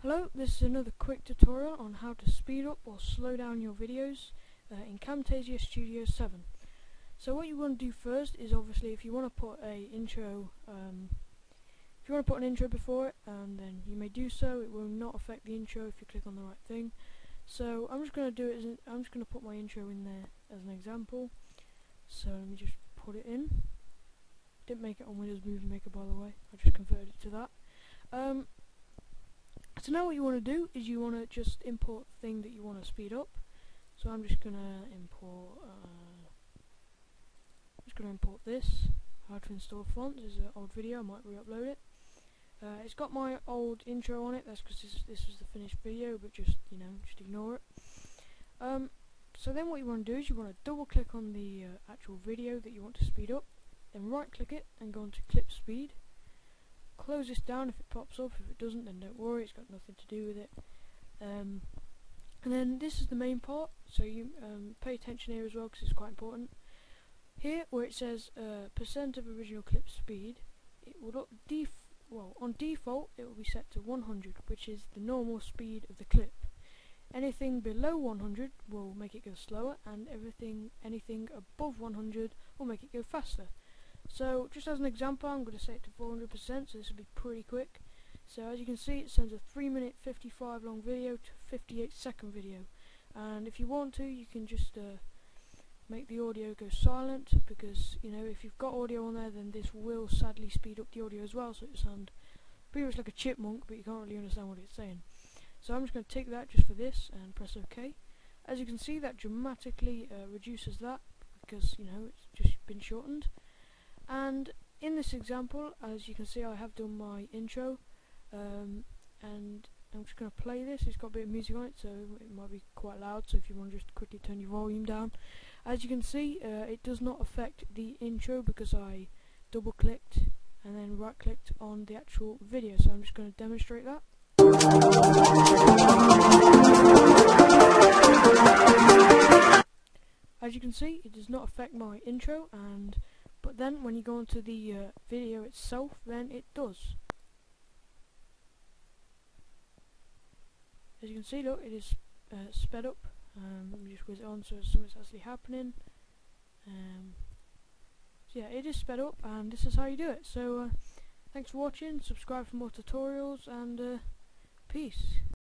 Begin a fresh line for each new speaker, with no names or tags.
Hello, this is another quick tutorial on how to speed up or slow down your videos uh, in Camtasia Studio 7. So what you want to do first is obviously if you want to put a intro, um, if you want to put an intro before it, um, then you may do so. It will not affect the intro if you click on the right thing. So I'm just going to do it. An, I'm just going to put my intro in there as an example. So let me just put it in. Didn't make it on Windows Movie Maker by the way. I just converted it to that. Um, so now what you want to do is you want to just import the thing that you want to speed up. So I'm just going to import. Uh, just going to import this. How to install fonts is an old video. I might re-upload it. Uh, it's got my old intro on it. That's because this, this was the finished video, but just you know, just ignore it. Um, so then what you want to do is you want to double click on the uh, actual video that you want to speed up, then right click it and go into clip speed close this down if it pops up. If it doesn't, then don't worry, it's got nothing to do with it. Um, and then this is the main part, so you um, pay attention here as well because it's quite important. Here, where it says uh, percent of original clip speed, it will look def well on default it will be set to 100, which is the normal speed of the clip. Anything below 100 will make it go slower, and everything anything above 100 will make it go faster. So just as an example, I'm going to set it to 400%, so this will be pretty quick. So as you can see, it sends a 3 minute 55 long video to 58 second video. And if you want to, you can just uh, make the audio go silent, because, you know, if you've got audio on there, then this will sadly speed up the audio as well, so it sounds pretty much like a chipmunk, but you can't really understand what it's saying. So I'm just going to take that just for this, and press OK. As you can see, that dramatically uh, reduces that, because, you know, it's just been shortened. And in this example as you can see I have done my intro um, and I'm just going to play this. It's got a bit of music on it so it might be quite loud so if you want to just quickly turn your volume down. As you can see uh, it does not affect the intro because I double clicked and then right clicked on the actual video so I'm just going to demonstrate that as you can see it does not affect my intro and but then when you go into the uh, video itself then it does. As you can see look it is uh, sped up. Um, let me just whiz it on so something's actually happening. Um, so yeah it is sped up and this is how you do it. So uh, thanks for watching. Subscribe for more tutorials and uh, peace